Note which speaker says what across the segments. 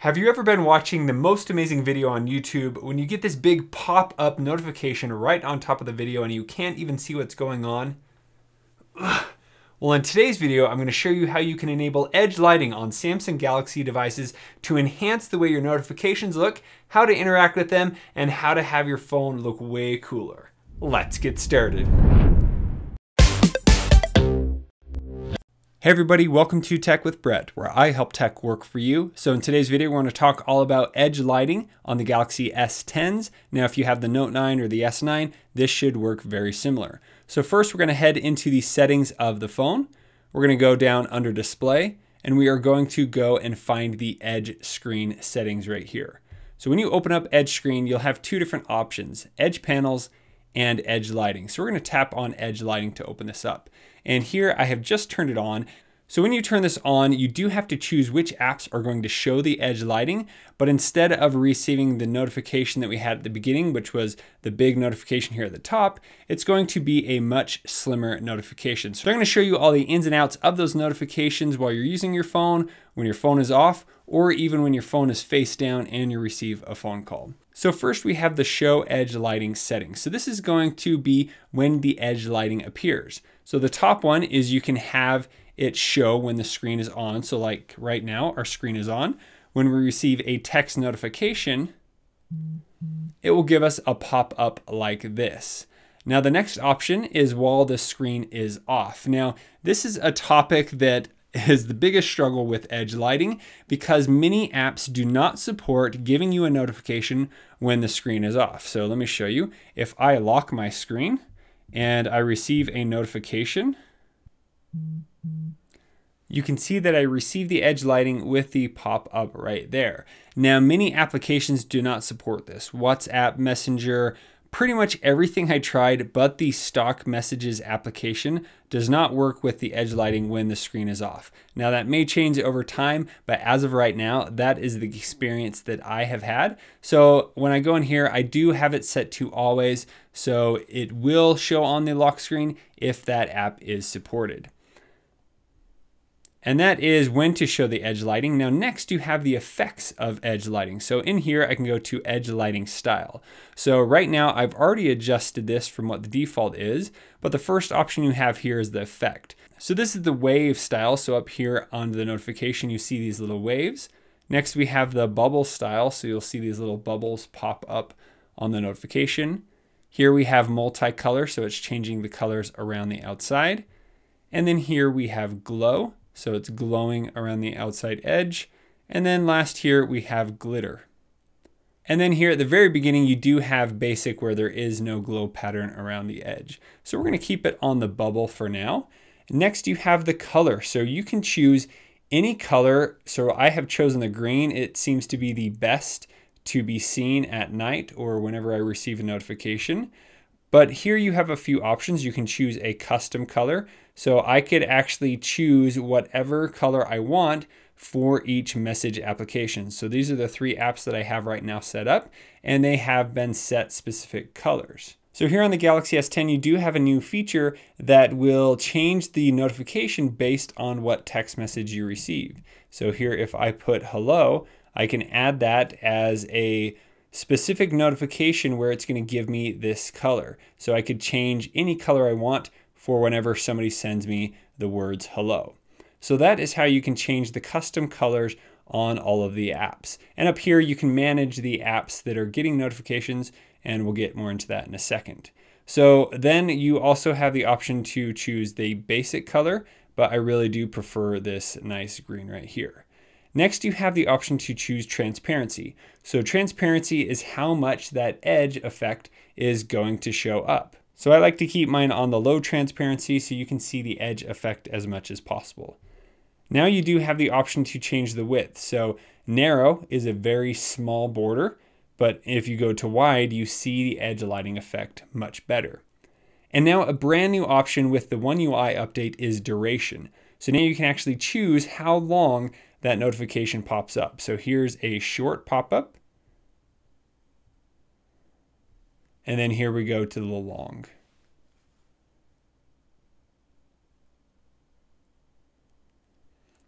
Speaker 1: Have you ever been watching the most amazing video on YouTube when you get this big pop-up notification right on top of the video and you can't even see what's going on? Ugh. Well, in today's video, I'm going to show you how you can enable edge lighting on Samsung Galaxy devices to enhance the way your notifications look, how to interact with them, and how to have your phone look way cooler. Let's get started. Hey everybody, welcome to Tech with Brett, where I help tech work for you. So in today's video, we're going to talk all about edge lighting on the Galaxy S10s. Now, if you have the Note 9 or the S9, this should work very similar. So first, we're going to head into the settings of the phone. We're going to go down under display, and we are going to go and find the edge screen settings right here. So when you open up edge screen, you'll have two different options, edge panels and edge lighting. So we're going to tap on edge lighting to open this up. And here I have just turned it on. So when you turn this on, you do have to choose which apps are going to show the edge lighting, but instead of receiving the notification that we had at the beginning, which was the big notification here at the top, it's going to be a much slimmer notification. So going to show you all the ins and outs of those notifications while you're using your phone, when your phone is off, or even when your phone is face down and you receive a phone call. So first we have the show edge lighting settings. So this is going to be when the edge lighting appears. So the top one is you can have it show when the screen is on. So like right now, our screen is on. When we receive a text notification, it will give us a pop-up like this. Now the next option is while the screen is off. Now this is a topic that is the biggest struggle with edge lighting because many apps do not support giving you a notification when the screen is off. So let me show you. If I lock my screen, and I receive a notification, you can see that I receive the edge lighting with the pop-up right there. Now, many applications do not support this. WhatsApp, Messenger, pretty much everything I tried but the stock messages application does not work with the edge lighting when the screen is off. Now that may change over time, but as of right now, that is the experience that I have had. So when I go in here, I do have it set to always, so it will show on the lock screen if that app is supported and that is when to show the edge lighting. Now next you have the effects of edge lighting. So in here I can go to edge lighting style. So right now I've already adjusted this from what the default is, but the first option you have here is the effect. So this is the wave style. So up here on the notification you see these little waves. Next we have the bubble style. So you'll see these little bubbles pop up on the notification. Here we have multicolor, so it's changing the colors around the outside. And then here we have glow. So it's glowing around the outside edge. And then last here we have glitter. And then here at the very beginning, you do have basic where there is no glow pattern around the edge. So we're gonna keep it on the bubble for now. Next, you have the color. So you can choose any color. So I have chosen the green. It seems to be the best to be seen at night or whenever I receive a notification. But here you have a few options. You can choose a custom color. So I could actually choose whatever color I want for each message application. So these are the three apps that I have right now set up and they have been set specific colors. So here on the Galaxy S10, you do have a new feature that will change the notification based on what text message you receive. So here, if I put hello, I can add that as a specific notification where it's going to give me this color. So I could change any color I want for whenever somebody sends me the words hello. So that is how you can change the custom colors on all of the apps. And up here you can manage the apps that are getting notifications and we'll get more into that in a second. So then you also have the option to choose the basic color, but I really do prefer this nice green right here. Next, you have the option to choose transparency. So transparency is how much that edge effect is going to show up. So I like to keep mine on the low transparency so you can see the edge effect as much as possible. Now you do have the option to change the width. So narrow is a very small border, but if you go to wide, you see the edge lighting effect much better. And now a brand new option with the One UI update is duration. So now you can actually choose how long that notification pops up. So here's a short pop-up. And then here we go to the long.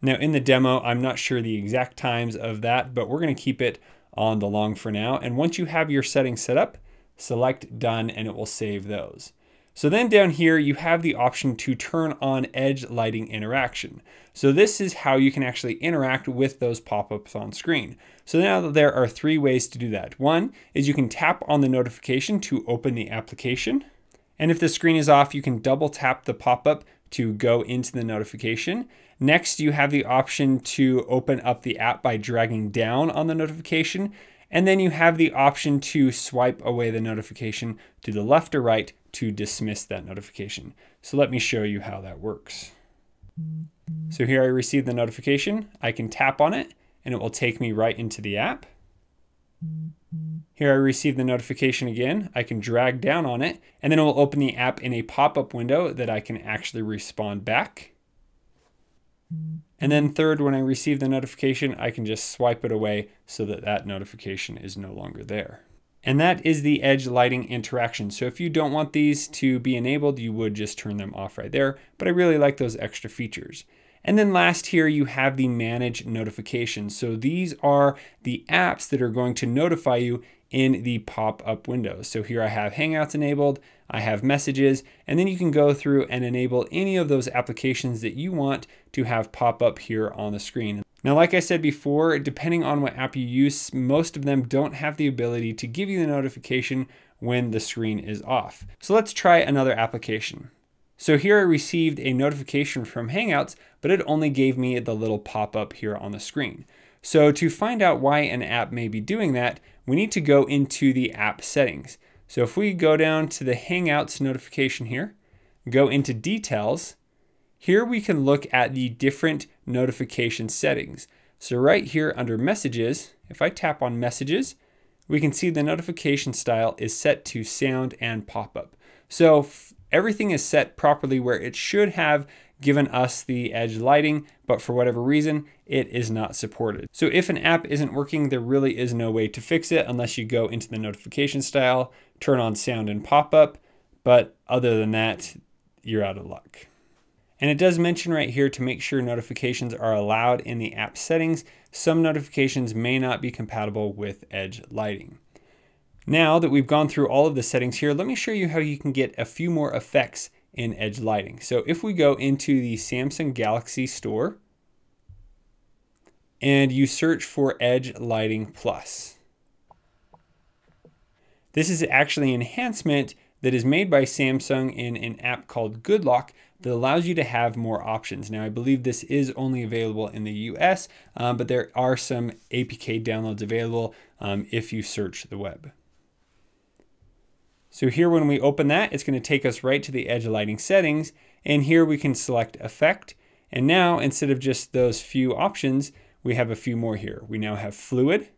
Speaker 1: Now in the demo, I'm not sure the exact times of that, but we're gonna keep it on the long for now. And once you have your settings set up, select done and it will save those. So then down here, you have the option to turn on edge lighting interaction. So this is how you can actually interact with those pop-ups on screen. So now there are three ways to do that. One is you can tap on the notification to open the application. And if the screen is off, you can double tap the pop-up to go into the notification. Next, you have the option to open up the app by dragging down on the notification. And then you have the option to swipe away the notification to the left or right to dismiss that notification. So let me show you how that works. So here I received the notification. I can tap on it and it will take me right into the app. Here I receive the notification again. I can drag down on it and then it will open the app in a pop-up window that I can actually respond back. And then third, when I receive the notification, I can just swipe it away so that that notification is no longer there. And that is the edge lighting interaction. So if you don't want these to be enabled, you would just turn them off right there. But I really like those extra features. And then last here, you have the manage notifications. So these are the apps that are going to notify you in the pop-up window. So here I have Hangouts enabled, I have messages, and then you can go through and enable any of those applications that you want to have pop up here on the screen. Now, like I said before, depending on what app you use, most of them don't have the ability to give you the notification when the screen is off. So let's try another application. So here I received a notification from Hangouts, but it only gave me the little pop-up here on the screen. So to find out why an app may be doing that, we need to go into the app settings. So if we go down to the Hangouts notification here, go into details, here we can look at the different notification settings. So right here under messages, if I tap on messages, we can see the notification style is set to sound and pop-up. So everything is set properly where it should have given us the edge lighting, but for whatever reason, it is not supported. So if an app isn't working, there really is no way to fix it unless you go into the notification style, turn on sound and pop-up, but other than that, you're out of luck. And it does mention right here to make sure notifications are allowed in the app settings. Some notifications may not be compatible with Edge lighting. Now that we've gone through all of the settings here, let me show you how you can get a few more effects in Edge lighting. So if we go into the Samsung Galaxy store and you search for Edge Lighting Plus, this is actually an enhancement that is made by Samsung in an app called GoodLock that allows you to have more options. Now, I believe this is only available in the US, um, but there are some APK downloads available um, if you search the web. So here when we open that, it's going to take us right to the edge lighting settings. And here we can select effect. And now instead of just those few options, we have a few more here. We now have fluid.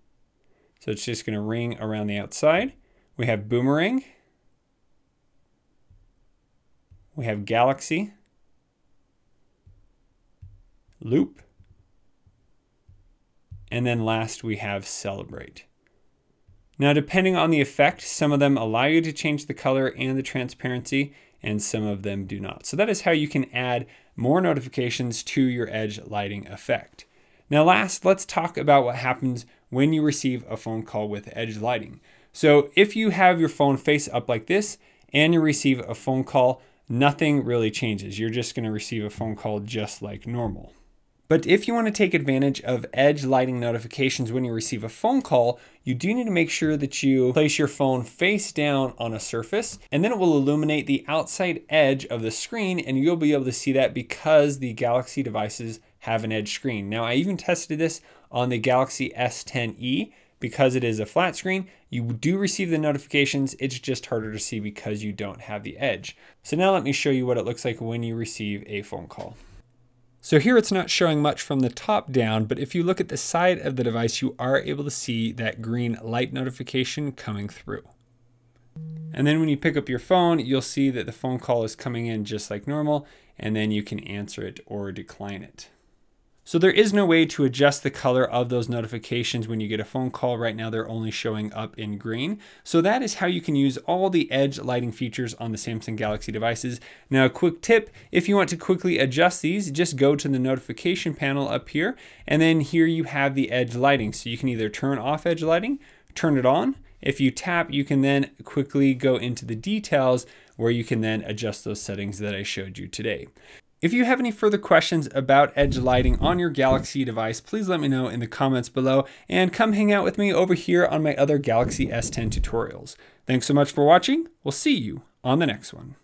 Speaker 1: So it's just going to ring around the outside. We have boomerang. We have galaxy. Loop. And then last we have celebrate. Now, depending on the effect, some of them allow you to change the color and the transparency, and some of them do not. So that is how you can add more notifications to your edge lighting effect. Now last, let's talk about what happens when you receive a phone call with edge lighting. So if you have your phone face up like this and you receive a phone call, nothing really changes. You're just gonna receive a phone call just like normal. But if you want to take advantage of edge lighting notifications when you receive a phone call, you do need to make sure that you place your phone face down on a surface and then it will illuminate the outside edge of the screen and you'll be able to see that because the Galaxy devices have an edge screen. Now I even tested this on the Galaxy S10e because it is a flat screen, you do receive the notifications. It's just harder to see because you don't have the edge. So now let me show you what it looks like when you receive a phone call. So here it's not showing much from the top down, but if you look at the side of the device, you are able to see that green light notification coming through. And then when you pick up your phone, you'll see that the phone call is coming in just like normal, and then you can answer it or decline it. So there is no way to adjust the color of those notifications when you get a phone call. Right now, they're only showing up in green. So that is how you can use all the edge lighting features on the Samsung Galaxy devices. Now, a quick tip, if you want to quickly adjust these, just go to the notification panel up here, and then here you have the edge lighting. So you can either turn off edge lighting, turn it on. If you tap, you can then quickly go into the details where you can then adjust those settings that I showed you today. If you have any further questions about edge lighting on your Galaxy device, please let me know in the comments below and come hang out with me over here on my other Galaxy S10 tutorials. Thanks so much for watching. We'll see you on the next one.